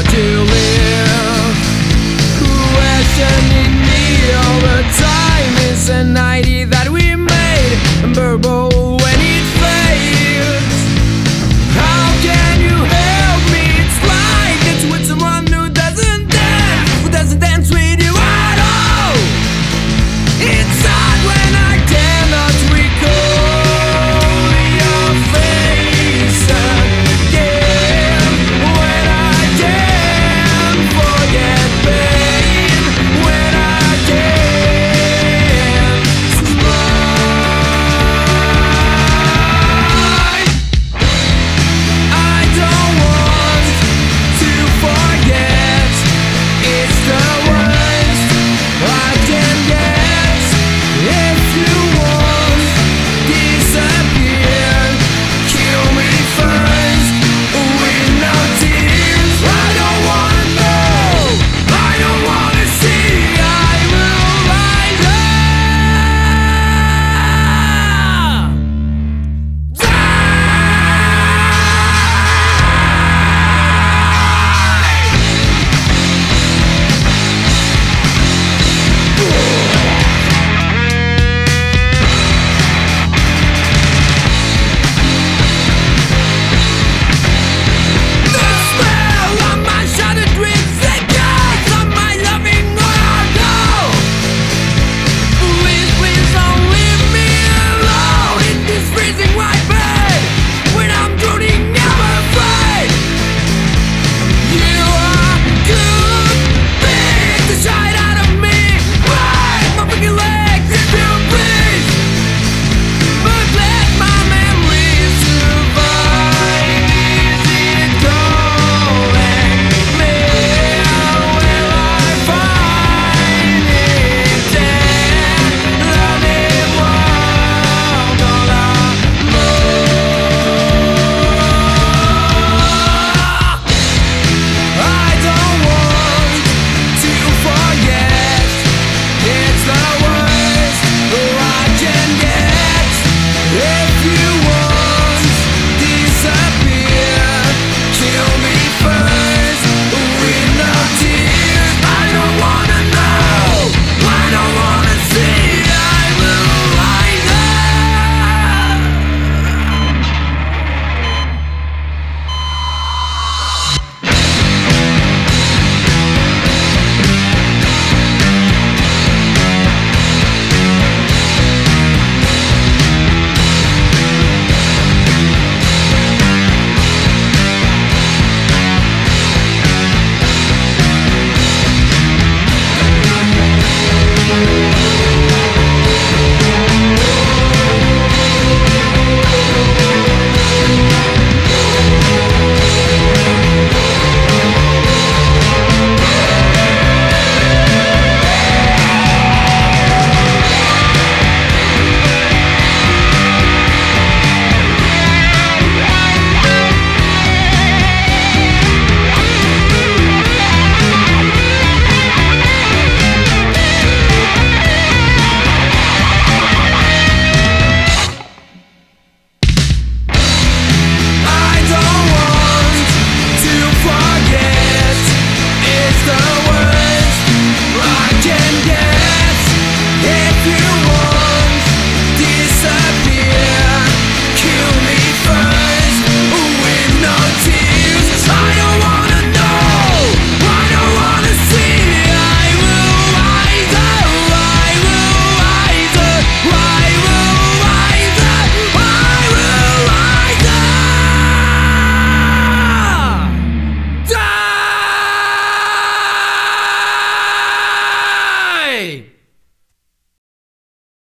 want to live. Questioning me all the time? Is an